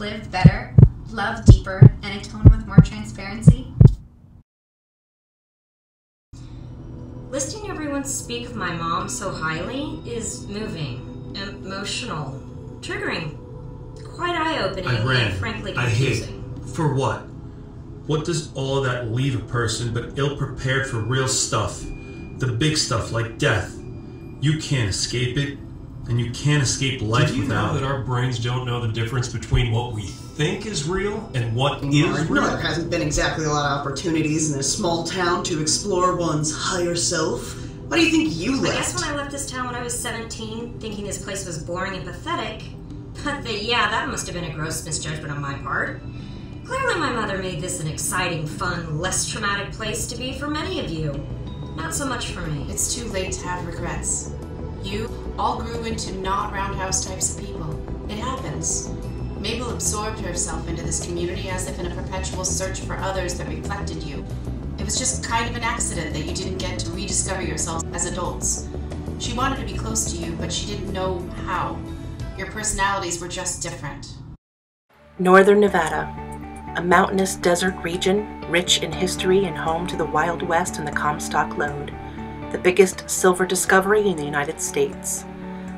live better, love deeper, and atone with more transparency? Listening to everyone speak of my mom so highly is moving, emotional, triggering, quite eye-opening, I ran. and frankly I hid. confusing. For what? What does all that leave a person but ill prepared for real stuff? The big stuff like death. You can't escape it, and you can't escape life Did you without know it. that our brains don't know the difference between what we think is real and what is You know, real? there hasn't been exactly a lot of opportunities in a small town to explore one's higher self. Why do you think you I guess left? when I left this town when I was 17, thinking this place was boring and pathetic, but the, yeah, that must have been a gross misjudgment on my part. Clearly, my mother made this an exciting, fun, less traumatic place to be for many of you. Not so much for me. It's too late to have regrets. You all grew into not roundhouse types of people. It happens. Mabel absorbed herself into this community as if in a perpetual search for others that reflected you. It was just kind of an accident that you didn't get to rediscover yourselves as adults. She wanted to be close to you, but she didn't know how. Your personalities were just different. Northern Nevada, a mountainous desert region rich in history and home to the Wild West and the Comstock Lode, the biggest silver discovery in the United States.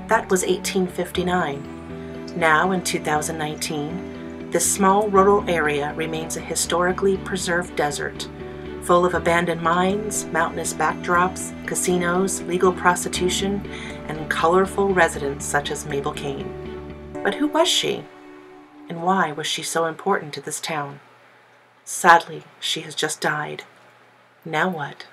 That was 1859. Now, in 2019, this small rural area remains a historically preserved desert, full of abandoned mines, mountainous backdrops, casinos, legal prostitution, and colorful residents such as Mabel Kane. But who was she? And why was she so important to this town? Sadly, she has just died. Now what?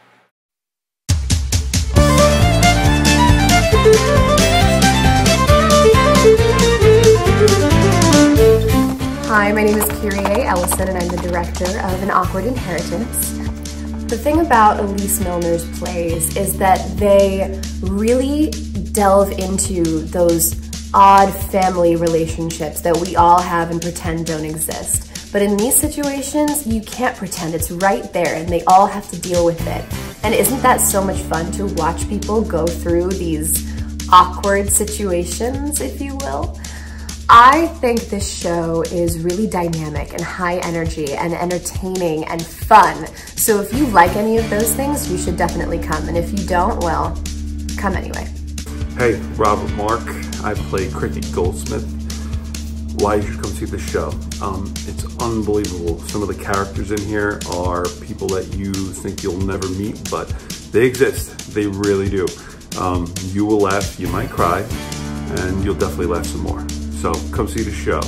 Hi, my name is Kyrie Ellison, and I'm the director of An Awkward Inheritance. The thing about Elise Milner's plays is that they really delve into those odd family relationships that we all have and pretend don't exist. But in these situations, you can't pretend. It's right there, and they all have to deal with it. And isn't that so much fun to watch people go through these awkward situations, if you will? I think this show is really dynamic and high energy and entertaining and fun. So if you like any of those things, you should definitely come. And if you don't, well, come anyway. Hey, Robert Mark. I play Cricket Goldsmith. Why you should come see the show. Um, it's unbelievable. Some of the characters in here are people that you think you'll never meet, but they exist. They really do. Um, you will laugh, you might cry, and you'll definitely laugh some more. So come see the show.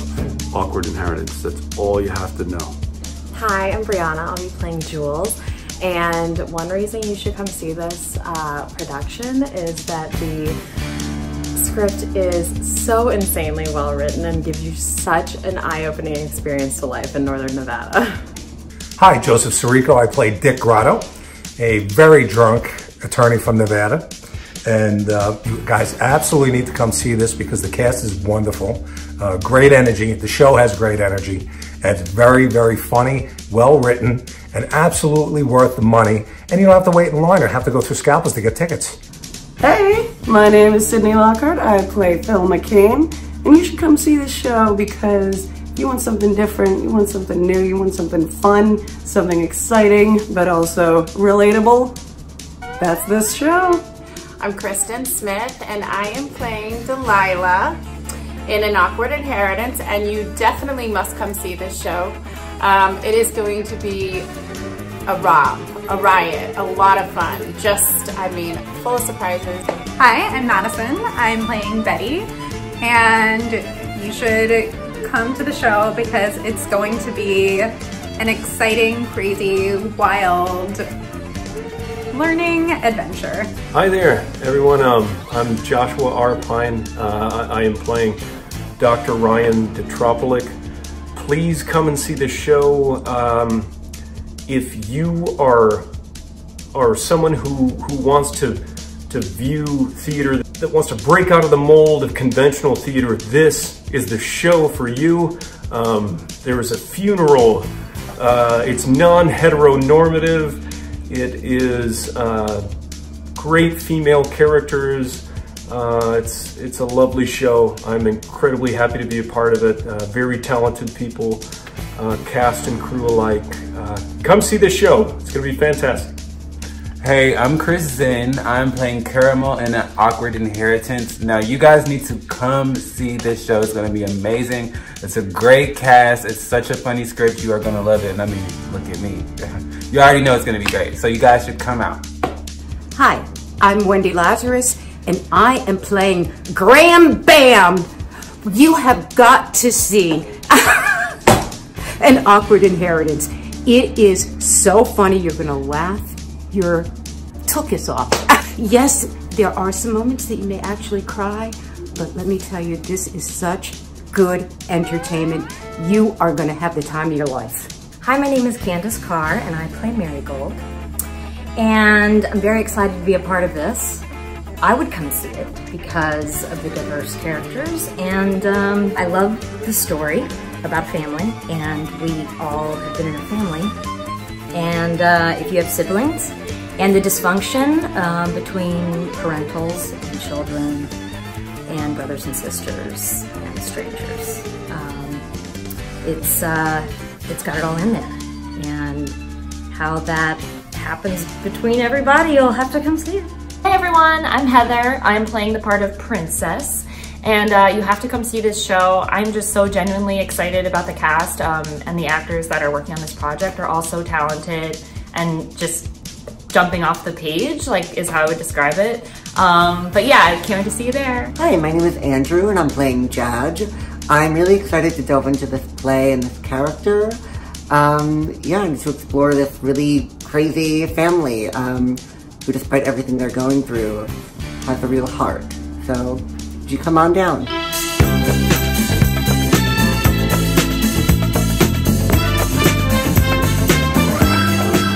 Awkward Inheritance. That's all you have to know. Hi, I'm Brianna. I'll be playing Jules. And one reason you should come see this uh, production is that the script is so insanely well written and gives you such an eye-opening experience to life in Northern Nevada. Hi, Joseph Sirico. I play Dick Grotto, a very drunk attorney from Nevada. And uh, you guys absolutely need to come see this because the cast is wonderful. Uh, great energy. The show has great energy. And it's very, very funny, well written, and absolutely worth the money. And you don't have to wait in line or have to go through scalpers to get tickets. Hey, my name is Sydney Lockhart. I play Phil McCain, and you should come see this show because you want something different, you want something new, you want something fun, something exciting, but also relatable. That's this show. I'm Kristen Smith, and I am playing Delilah in An Awkward Inheritance, and you definitely must come see this show. Um, it is going to be a romp, a riot, a lot of fun. Just, I mean, full of surprises. Hi, I'm Madison. I'm playing Betty, and you should come to the show because it's going to be an exciting, crazy, wild learning adventure. Hi there, everyone. Um, I'm Joshua R. Pine. Uh, I, I am playing Dr. Ryan Detropolic. Please come and see the show. Um, if you are are someone who who wants to to view theater that wants to break out of the mold of conventional theater, this is the show for you. Um, there is a funeral. Uh, it's non-heteronormative. It is uh, great female characters. Uh, it's it's a lovely show. I'm incredibly happy to be a part of it. Uh, very talented people, uh, cast and crew alike. Uh, come see this show. It's going to be fantastic. Hey, I'm Chris Zen. I'm playing Caramel in an Awkward Inheritance. Now, you guys need to come see this show. It's going to be amazing. It's a great cast. It's such a funny script. You are going to love it. And I mean, look at me. You already know it's going to be great. So you guys should come out. Hi, I'm Wendy Lazarus, and I am playing Graham Bam. You have got to see an Awkward Inheritance. It is so funny. You're going to laugh your tuchus off. yes, there are some moments that you may actually cry, but let me tell you, this is such good entertainment. You are going to have the time of your life. Hi, my name is Candace Carr, and I play Marigold. And I'm very excited to be a part of this. I would come see it because of the diverse characters, and um, I love the story about family, and we all have been in a family. And uh, if you have siblings, and the dysfunction um, between parentals and children and brothers and sisters and strangers. Um, it's, uh, it's got it all in there. And how that happens between everybody, you'll have to come see it. Hey everyone, I'm Heather. I'm playing the part of Princess. And uh, you have to come see this show. I'm just so genuinely excited about the cast um, and the actors that are working on this project are all so talented and just jumping off the page, like is how I would describe it. Um, but yeah, I can't wait to see you there. Hi, my name is Andrew and I'm playing Jadge. I'm really excited to delve into this play and this character. Um, yeah, and to explore this really crazy family um, who, despite everything they're going through, has a real heart. So, you come on down?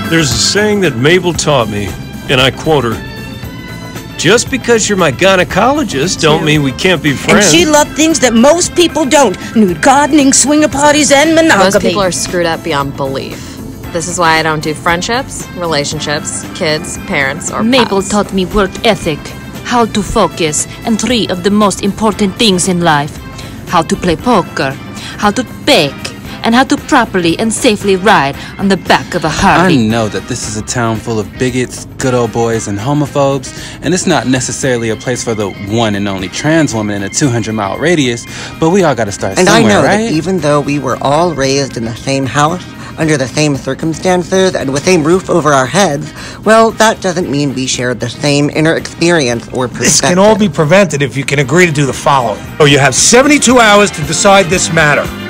There's a saying that Mabel taught me, and I quote her Just because you're my gynecologist don't mean we can't be friends. And friends. she loved things that most people don't. Nude gardening, swinger parties, and monogamy. Most people are screwed up beyond belief. This is why I don't do friendships, relationships, kids, parents, or Mabel pets. taught me work ethic, how to focus, and three of the most important things in life how to play poker, how to bake, and how to properly and safely ride on the back of a Harley. I know that this is a town full of bigots, good old boys, and homophobes, and it's not necessarily a place for the one and only trans woman in a 200 mile radius, but we all gotta start And I know right? that even though we were all raised in the same house, under the same circumstances, and with the same roof over our heads, well, that doesn't mean we share the same inner experience or perspective. This can all be prevented if you can agree to do the following. Oh, you have 72 hours to decide this matter.